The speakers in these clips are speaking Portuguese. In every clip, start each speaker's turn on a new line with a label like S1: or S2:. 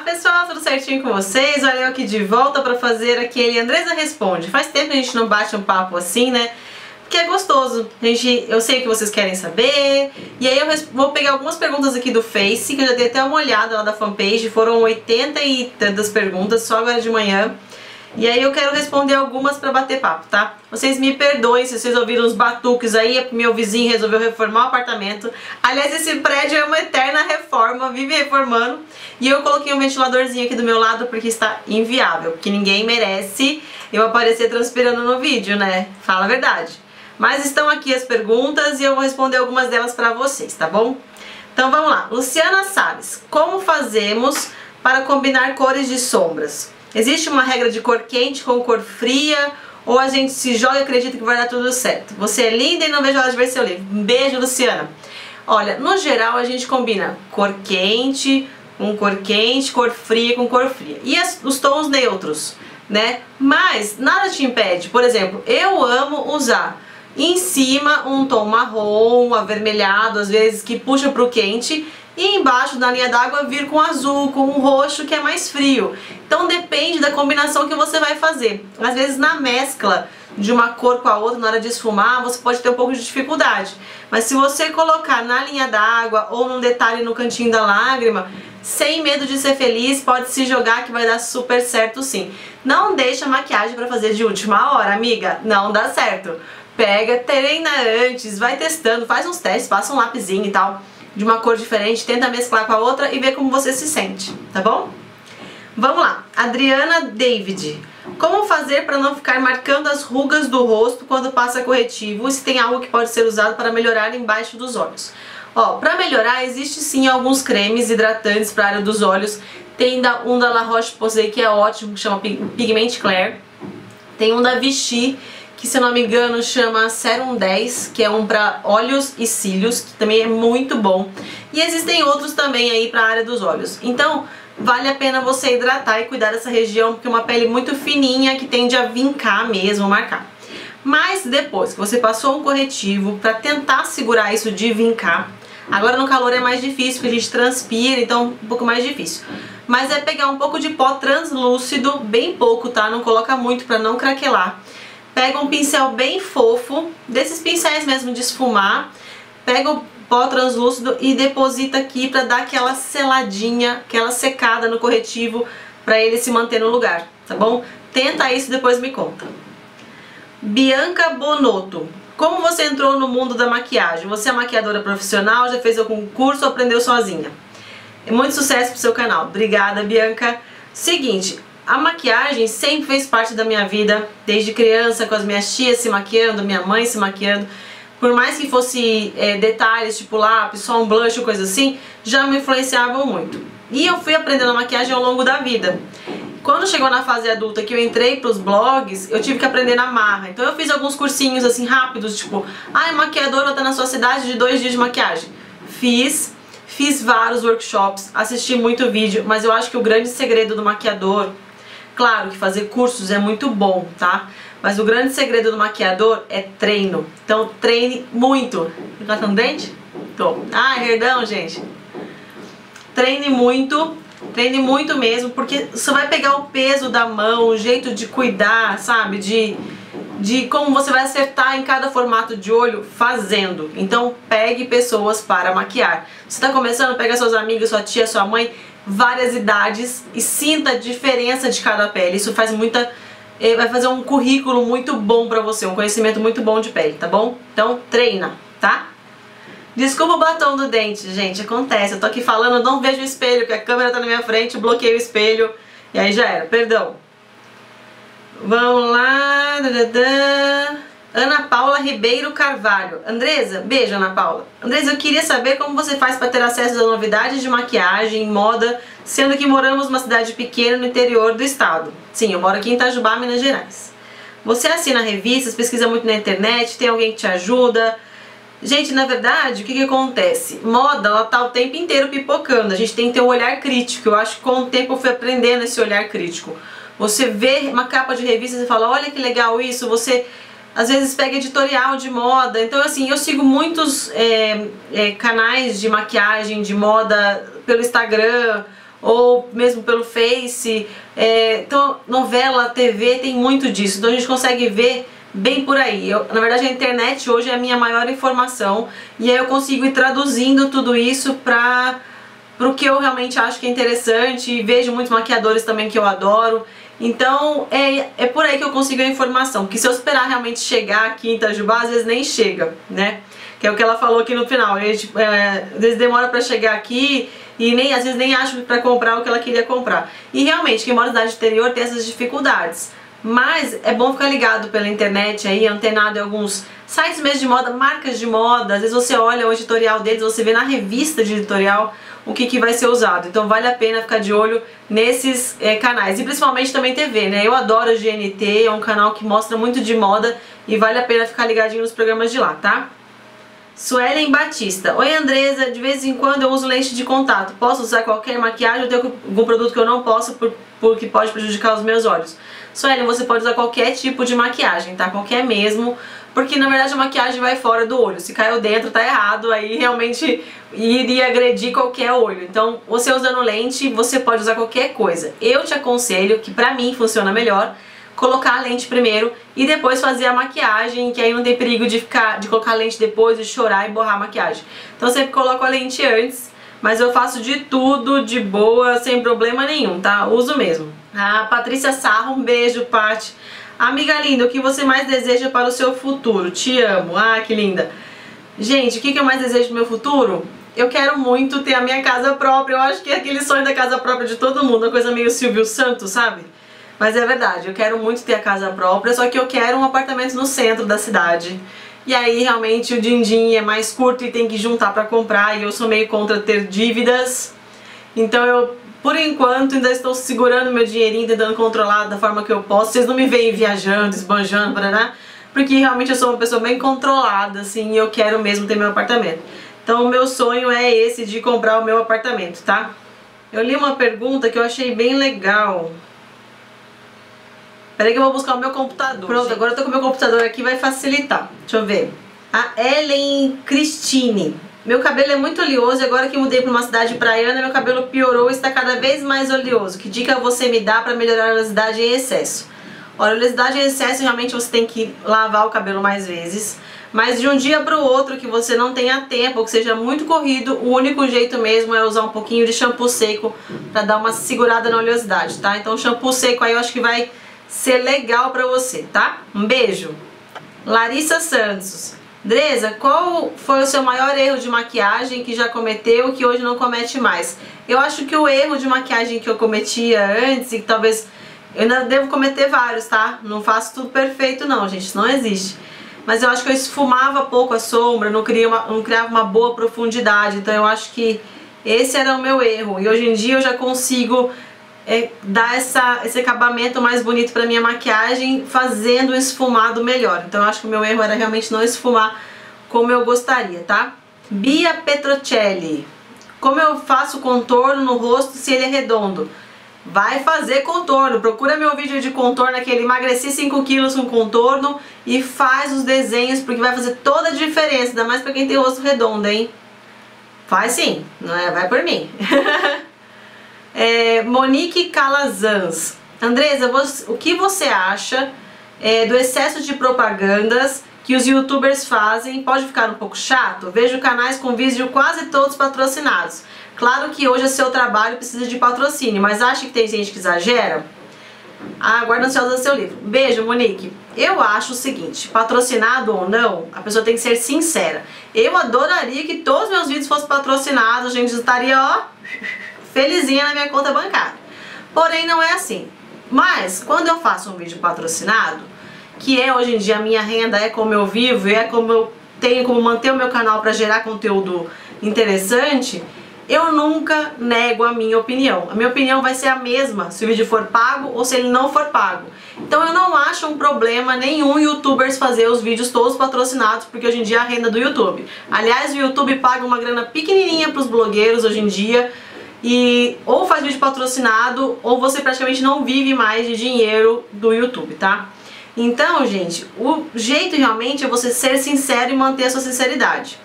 S1: Olá pessoal, tudo certinho com vocês? Olha eu aqui de volta para fazer aquele Andresa Responde. Faz tempo que a gente não bate um papo assim, né? Porque é gostoso. A gente, eu sei que vocês querem saber. E aí eu vou pegar algumas perguntas aqui do Face, que eu já dei até uma olhada lá da fanpage. Foram 80 e tantas perguntas só agora de manhã. E aí eu quero responder algumas para bater papo, tá? Vocês me perdoem se vocês ouviram os batuques aí, meu vizinho resolveu reformar o apartamento. Aliás, esse prédio é uma eterna reforma, vive reformando. E eu coloquei um ventiladorzinho aqui do meu lado porque está inviável, porque ninguém merece eu aparecer transpirando no vídeo, né? Fala a verdade. Mas estão aqui as perguntas e eu vou responder algumas delas para vocês, tá bom? Então vamos lá. Luciana Salles, como fazemos para combinar cores de sombras? Existe uma regra de cor quente com cor fria ou a gente se joga e acredita que vai dar tudo certo? Você é linda e não vejo a hora de ver seu livro. Um beijo, Luciana. Olha, no geral a gente combina cor quente com cor quente, cor fria com cor fria. E as, os tons neutros, né? Mas nada te impede. Por exemplo, eu amo usar em cima um tom marrom, avermelhado, às vezes que puxa para o quente e embaixo na linha d'água vir com azul, com um roxo que é mais frio. Então depende da combinação que você vai fazer. Às vezes na mescla de uma cor com a outra na hora de esfumar, você pode ter um pouco de dificuldade. Mas se você colocar na linha d'água ou num detalhe no cantinho da lágrima, sem medo de ser feliz, pode se jogar que vai dar super certo sim. Não deixa a maquiagem para fazer de última hora, amiga, não dá certo. Pega, treina antes, vai testando, faz uns testes, passa um lapisinho e tal de uma cor diferente, tenta mesclar com a outra e ver como você se sente, tá bom? Vamos lá, Adriana David. Como fazer para não ficar marcando as rugas do rosto quando passa corretivo e se tem algo que pode ser usado para melhorar embaixo dos olhos? Ó, para melhorar existe sim alguns cremes hidratantes para a área dos olhos. Tem um da La Roche-Posay que é ótimo, que chama Pigment Clair. Tem um da Vichy que se eu não me engano chama Serum 10, que é um para olhos e cílios, que também é muito bom. E existem outros também aí para a área dos olhos. Então, vale a pena você hidratar e cuidar dessa região, porque é uma pele muito fininha que tende a vincar mesmo, marcar. Mas depois que você passou um corretivo para tentar segurar isso de vincar, agora no calor é mais difícil, porque a gente transpira, então um pouco mais difícil. Mas é pegar um pouco de pó translúcido, bem pouco, tá? Não coloca muito para não craquelar Pega um pincel bem fofo, desses pincéis mesmo de esfumar, pega o pó translúcido e deposita aqui para dar aquela seladinha, aquela secada no corretivo para ele se manter no lugar, tá bom? Tenta isso e depois me conta. Bianca Bonotto. Como você entrou no mundo da maquiagem? Você é maquiadora profissional, já fez algum curso ou aprendeu sozinha? Muito sucesso pro seu canal. Obrigada, Bianca. Seguinte, a maquiagem sempre fez parte da minha vida, desde criança, com as minhas tias se maquiando, minha mãe se maquiando. Por mais que fosse é, detalhes, tipo lápis, só um blush ou coisa assim, já me influenciavam muito. E eu fui aprendendo a maquiagem ao longo da vida. Quando chegou na fase adulta que eu entrei pros blogs, eu tive que aprender na marra. Então eu fiz alguns cursinhos assim rápidos, tipo, ai, ah, maquiadora tá na sua cidade de dois dias de maquiagem. Fiz, fiz vários workshops, assisti muito vídeo, mas eu acho que o grande segredo do maquiador Claro que fazer cursos é muito bom, tá? Mas o grande segredo do maquiador é treino. Então treine muito. Tá com dente? Tô. Ah, perdão, gente. Treine muito, treine muito mesmo, porque você vai pegar o peso da mão, o jeito de cuidar, sabe? De, de como você vai acertar em cada formato de olho fazendo. Então pegue pessoas para maquiar. Você está começando, pega suas amigas, sua tia, sua mãe várias idades e sinta a diferença de cada pele. Isso faz muita eh, vai fazer um currículo muito bom pra você, um conhecimento muito bom de pele, tá bom? Então treina, tá? Desculpa o batom do dente, gente, acontece. Eu tô aqui falando, não vejo o espelho, porque a câmera tá na minha frente, bloqueei o espelho e aí já era, perdão. Vamos lá. Ana Paula Ribeiro Carvalho. Andresa, beijo Ana Paula. Andresa, eu queria saber como você faz para ter acesso a novidades de maquiagem, moda, sendo que moramos numa cidade pequena no interior do estado. Sim, eu moro aqui em Itajubá, Minas Gerais. Você assina revistas, pesquisa muito na internet, tem alguém que te ajuda. Gente, na verdade, o que, que acontece? Moda, ela tá o tempo inteiro pipocando. A gente tem que ter um olhar crítico. Eu acho que com o tempo eu fui aprendendo esse olhar crítico. Você vê uma capa de revista e fala, olha que legal isso, você às vezes pega editorial de moda. Então, assim, eu sigo muitos é, é, canais de maquiagem, de moda pelo Instagram ou mesmo pelo Face. É, então, novela, TV tem muito disso. Então a gente consegue ver bem por aí. Eu, na verdade, a internet hoje é a minha maior informação e aí eu consigo ir traduzindo tudo isso para o que eu realmente acho que é interessante. E vejo muitos maquiadores também que eu adoro. Então é, é por aí que eu consigo a informação, que se eu esperar realmente chegar aqui em Itajubá, às vezes nem chega, né? Que é o que ela falou aqui no final, a é, às vezes demora pra chegar aqui e nem, às vezes nem acho pra comprar o que ela queria comprar. E realmente, quem mora na cidade interior tem essas dificuldades. Mas é bom ficar ligado pela internet aí, antenado em alguns sites mesmo de moda, marcas de moda. Às vezes você olha o editorial deles, você vê na revista de editorial o que, que vai ser usado. Então vale a pena ficar de olho nesses é, canais. E principalmente também TV, né? Eu adoro a GNT, é um canal que mostra muito de moda e vale a pena ficar ligadinho nos programas de lá, tá? Suelen Batista. Oi Andresa, de vez em quando eu uso lente de contato. Posso usar qualquer maquiagem ou tem algum produto que eu não posso por, porque pode prejudicar os meus olhos? Suelen, você pode usar qualquer tipo de maquiagem, tá? Qualquer mesmo. Porque na verdade a maquiagem vai fora do olho. Se caiu dentro, tá errado. Aí realmente iria agredir qualquer olho. Então, você usando lente, você pode usar qualquer coisa. Eu te aconselho, que pra mim funciona melhor, colocar a lente primeiro e depois fazer a maquiagem, que aí não tem perigo de ficar de colocar a lente depois e chorar e borrar a maquiagem. Então eu sempre coloco a lente antes, mas eu faço de tudo de boa, sem problema nenhum, tá? Uso mesmo. A Patrícia Sarro, um beijo, Paty. Amiga linda, o que você mais deseja para o seu futuro? Te amo. Ah, que linda. Gente, o que eu mais desejo no meu futuro? Eu quero muito ter a minha casa própria. Eu acho que é aquele sonho da casa própria de todo mundo, uma coisa meio Silvio Santos, sabe? Mas é verdade, eu quero muito ter a casa própria, só que eu quero um apartamento no centro da cidade. E aí realmente o din-din é mais curto e tem que juntar para comprar e eu sou meio contra ter dívidas. Então eu, por enquanto, ainda estou segurando meu dinheirinho, tentando controlar da forma que eu posso. Vocês não me veem viajando, esbanjando, né? Porque realmente eu sou uma pessoa bem controlada, assim, e eu quero mesmo ter meu apartamento. Então o meu sonho é esse de comprar o meu apartamento, tá? Eu li uma pergunta que eu achei bem legal. Peraí que eu vou buscar o meu computador. Pronto, gente. agora eu tô com o meu computador aqui, vai facilitar. Deixa eu ver. A Ellen Christine. Meu cabelo é muito oleoso e agora que mudei para uma cidade praiana, meu cabelo piorou e está cada vez mais oleoso. Que dica você me dá para melhorar a oleosidade em excesso? Olha, oleosidade em excesso, realmente você tem que lavar o cabelo mais vezes. Mas de um dia para o outro que você não tenha tempo, ou que seja muito corrido, o único jeito mesmo é usar um pouquinho de shampoo seco para dar uma segurada na oleosidade, tá? Então shampoo seco aí eu acho que vai ser legal pra você, tá? Um beijo. Larissa Santos. Dresa, qual foi o seu maior erro de maquiagem que já cometeu que hoje não comete mais? Eu acho que o erro de maquiagem que eu cometia antes e que talvez eu ainda devo cometer vários, tá? Não faço tudo perfeito não, gente, não existe. Mas eu acho que eu esfumava pouco a sombra, não, uma, não criava uma boa profundidade, então eu acho que esse era o meu erro. E hoje em dia eu já consigo é, dar essa, esse acabamento mais bonito pra minha maquiagem fazendo um esfumado melhor. Então eu acho que o meu erro era realmente não esfumar como eu gostaria, tá? Bia Petrocelli. Como eu faço contorno no rosto se ele é redondo? Vai fazer contorno. Procura meu vídeo de contorno, aquele emagreci 5 quilos com contorno e faz os desenhos, porque vai fazer toda a diferença, ainda mais pra quem tem rosto redondo, hein? Faz sim, não é? Vai por mim. É, Monique Calazans. Andresa, o que você acha é, do excesso de propagandas que os youtubers fazem? Pode ficar um pouco chato? Vejo canais com vídeos quase todos patrocinados. Claro que hoje é seu trabalho precisa de patrocínio, mas acha que tem gente que exagera? Aguarda ansiosa seu livro. Beijo, Monique. Eu acho o seguinte, patrocinado ou não, a pessoa tem que ser sincera. Eu adoraria que todos os meus vídeos fossem patrocinados, a gente estaria, ó felizinha na minha conta bancária. Porém, não é assim. Mas, quando eu faço um vídeo patrocinado, que é hoje em dia a minha renda, é como eu vivo, é como eu tenho como manter o meu canal para gerar conteúdo interessante, eu nunca nego a minha opinião. A minha opinião vai ser a mesma se o vídeo for pago ou se ele não for pago. Então eu não acho um problema nenhum youtubers fazer os vídeos todos patrocinados, porque hoje em dia é a renda do YouTube. Aliás, o YouTube paga uma grana pequenininha para os blogueiros hoje em dia, e ou faz vídeo patrocinado ou você praticamente não vive mais de dinheiro do YouTube, tá? Então, gente, o jeito realmente é você ser sincero e manter a sua sinceridade.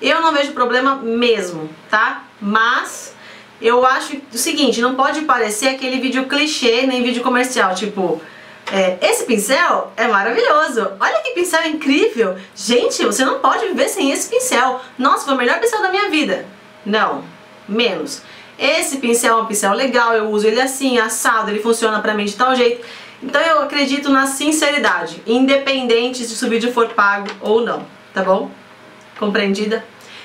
S1: Eu não vejo problema mesmo, tá? Mas eu acho o seguinte, não pode parecer aquele vídeo clichê nem vídeo comercial, tipo, é, esse pincel é maravilhoso, olha que pincel incrível, gente, você não pode viver sem esse pincel, nossa, foi o melhor pincel da minha vida. Não, menos. Esse pincel é um pincel legal, eu uso ele assim, assado, ele funciona pra mim de tal jeito. Então eu acredito na sinceridade, independente se o vídeo for pago ou não, tá bom? Compreendida?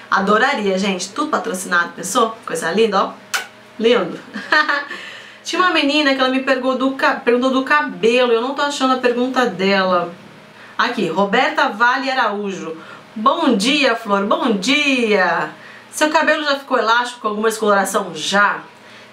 S1: Adoraria, gente. Tudo patrocinado, pensou? Coisa linda, ó. Lindo. Tinha uma menina que ela me perguntou do, perguntou do cabelo. Eu não tô achando a pergunta dela. Aqui, Roberta Vale Araújo. Bom dia, Flor. Bom dia. Seu cabelo já ficou elástico com alguma descoloração? Já.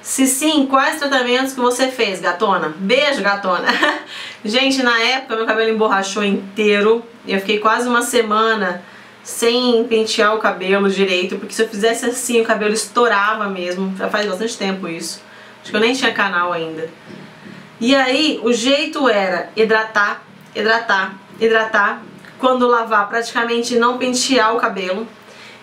S1: Se sim, quais tratamentos que você fez, gatona? Beijo, gatona! Gente, na época meu cabelo emborrachou inteiro. Eu fiquei quase uma semana sem pentear o cabelo direito, porque se eu fizesse assim o cabelo estourava mesmo. Já faz bastante tempo isso. Acho que eu nem tinha canal ainda. E aí o jeito era hidratar, hidratar, hidratar. Quando lavar, praticamente não pentear o cabelo.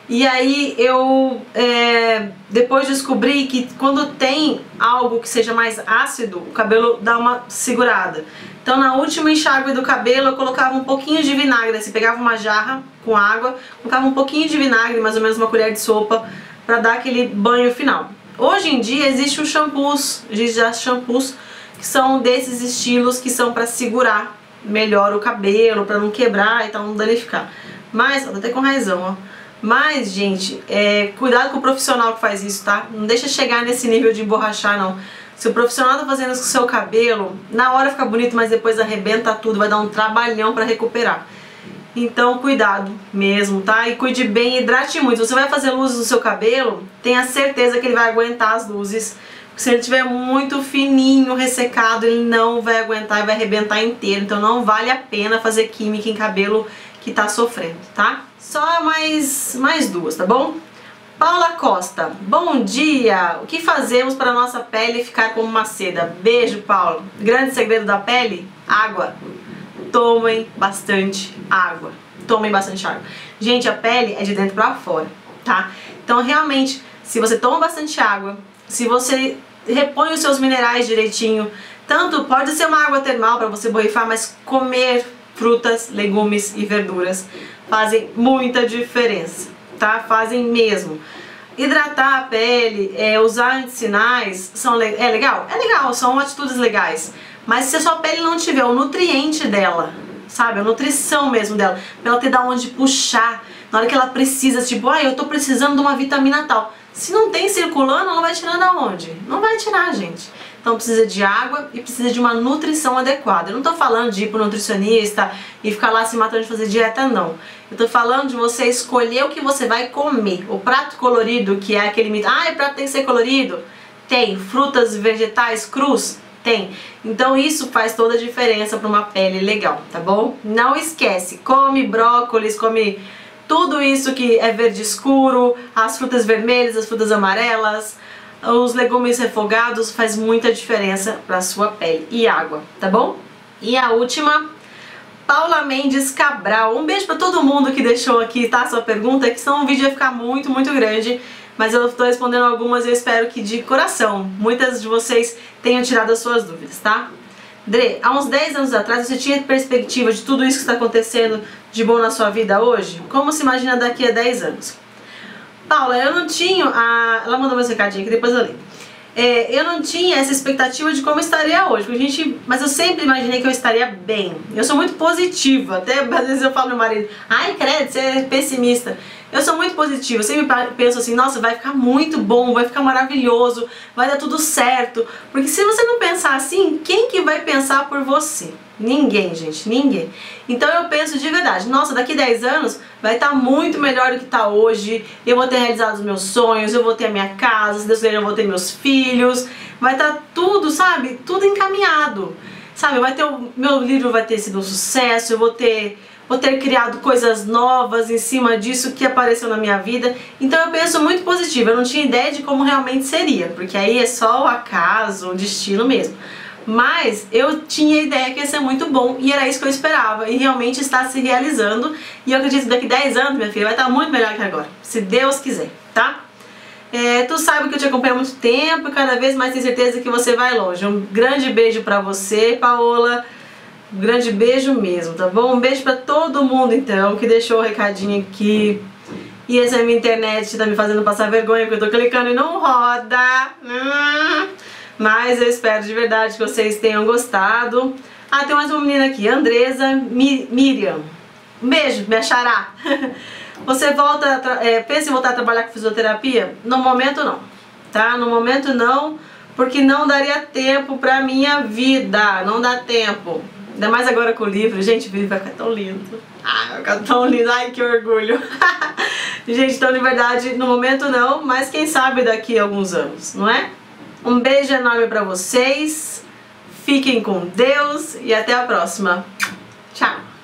S1: E aí eu é, depois descobri que quando tem algo que seja mais ácido, o cabelo dá uma segurada. Então na última enxágue do cabelo eu colocava um pouquinho de vinagre, assim, pegava uma jarra com água, colocava um pouquinho de vinagre, mais ou menos uma colher de sopa, para dar aquele banho final. Hoje em dia existe os shampoos, já shampoos que são desses estilos que são para segurar melhor o cabelo, para não quebrar e tal, não danificar. Mas, até com razão, ó. Mas, gente, é, cuidado com o profissional que faz isso, tá? Não deixa chegar nesse nível de emborrachar, não. Se o profissional tá fazendo isso com o seu cabelo, na hora fica bonito, mas depois arrebenta tudo, vai dar um trabalhão para recuperar. Então, cuidado mesmo, tá? E cuide bem, hidrate muito. Se você vai fazer luzes no seu cabelo, tenha certeza que ele vai aguentar as luzes. Se ele tiver muito fininho, ressecado, ele não vai aguentar e vai arrebentar inteiro. Então não vale a pena fazer química em cabelo que tá sofrendo, tá? Só mais, mais duas, tá bom? Paula Costa, bom dia! O que fazemos para nossa pele ficar como uma seda? Beijo, Paula. Grande segredo da pele? Água tomem bastante água. Tomem bastante água. Gente, a pele é de dentro pra fora, tá? Então, realmente, se você toma bastante água, se você repõe os seus minerais direitinho, tanto pode ser uma água termal para você borrifar, mas comer frutas, legumes e verduras fazem muita diferença, tá? Fazem mesmo. Hidratar a pele, é, usar antissinais, são, é legal? É legal, são atitudes legais. Mas se a sua pele não tiver o nutriente dela, sabe, a nutrição mesmo dela, pra ela ter da onde puxar, na hora que ela precisa, tipo, ah, eu tô precisando de uma vitamina tal. Se não tem circulando, ela vai tirar da onde? Não vai tirar, gente. Então precisa de água e precisa de uma nutrição adequada. Eu não tô falando de ir pro nutricionista e ficar lá se matando de fazer dieta, não. Eu tô falando de você escolher o que você vai comer. O prato colorido, que é aquele mito, ah, o prato tem que ser colorido. Tem frutas vegetais crus? Tem. Então isso faz toda a diferença para uma pele legal, tá bom? Não esquece, come brócolis, come tudo isso que é verde escuro, as frutas vermelhas, as frutas amarelas, os legumes refogados faz muita diferença para sua pele e água, tá bom? E a última, Paula Mendes Cabral. Um beijo para todo mundo que deixou aqui, tá? Sua pergunta, que senão o vídeo ia ficar muito, muito grande mas eu estou respondendo algumas e eu espero que de coração muitas de vocês tenham tirado as suas dúvidas, tá? Dre, há uns 10 anos atrás você tinha perspectiva de tudo isso que está acontecendo de bom na sua vida hoje? Como se imagina daqui a 10 anos? Paula, eu não tinha a... Ela mandou meu recadinho aqui, depois eu leio. É, eu não tinha essa expectativa de como estaria hoje, a gente, mas eu sempre imaginei que eu estaria bem. Eu sou muito positiva, até às vezes eu falo meu marido, ai credo, você é pessimista. Eu sou muito positiva, eu sempre penso assim, nossa, vai ficar muito bom, vai ficar maravilhoso, vai dar tudo certo. Porque se você não pensar assim, quem que vai pensar por você? Ninguém, gente, ninguém. Então eu penso de verdade, nossa, daqui 10 anos vai estar tá muito melhor do que está hoje, eu vou ter realizado os meus sonhos, eu vou ter a minha casa, se Deus quiser eu vou ter meus filhos, vai estar tá tudo, sabe, tudo encaminhado. Sabe, vai ter o meu livro vai ter sido um sucesso, eu vou ter vou ter criado coisas novas em cima disso que apareceu na minha vida. Então eu penso muito positivo, eu não tinha ideia de como realmente seria, porque aí é só o acaso, o destino mesmo. Mas eu tinha ideia que ia ser muito bom e era isso que eu esperava e realmente está se realizando. E eu acredito que daqui 10 anos, minha filha, vai estar muito melhor que agora, se Deus quiser, tá? É, tu sabe que eu te acompanho há muito tempo e cada vez mais tenho certeza que você vai longe. Um grande beijo pra você, Paola. Um grande beijo mesmo, tá bom? Um beijo pra todo mundo, então, que deixou o recadinho aqui. E essa minha internet tá me fazendo passar vergonha, porque eu tô clicando e não roda. Hum. Mas eu espero de verdade que vocês tenham gostado. Ah, tem mais uma menina aqui, Andresa Mi Miriam. Um beijo, me achará. Você volta, é, pensa em voltar a trabalhar com fisioterapia? No momento não, tá? No momento não, porque não daria tempo pra minha vida, não dá tempo. Ainda mais agora com o livro, gente, o livro vai ficar tão lindo. Ah, vai ficar tão lindo, ai que orgulho. gente, então de verdade, no momento não, mas quem sabe daqui a alguns anos, não é? Um beijo enorme pra vocês, fiquem com Deus e até a próxima. Tchau!